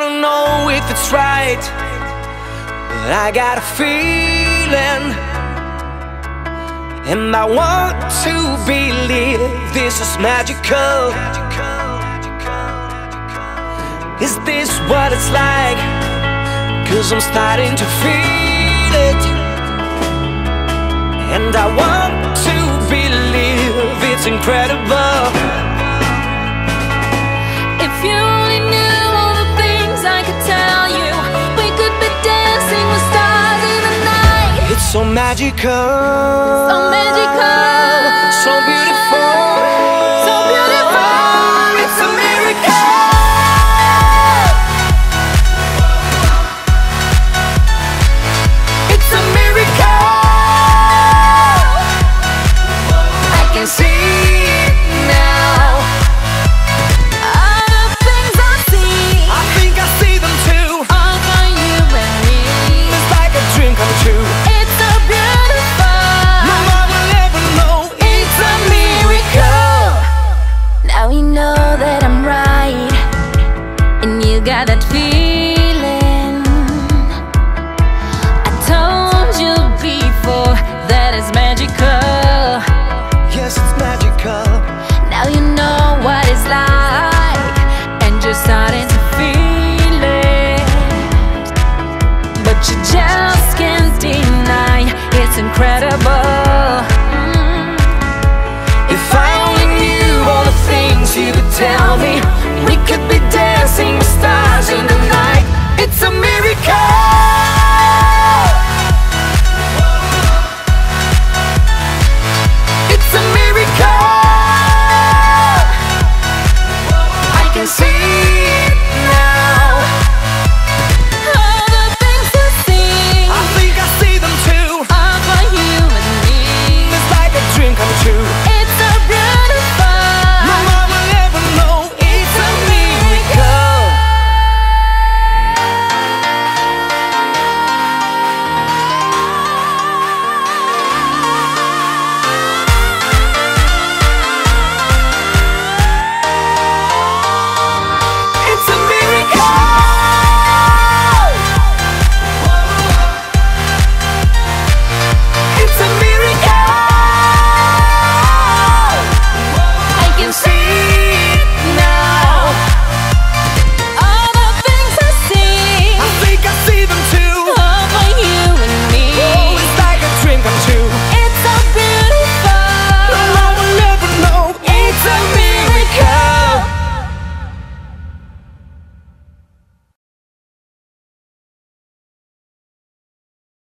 don't know if it's right, but I got a feeling. And I want to believe this is magical. Is this what it's like? Cause I'm starting to feel it. And I want to believe it's incredible. so magical. So magical. got that feeling sin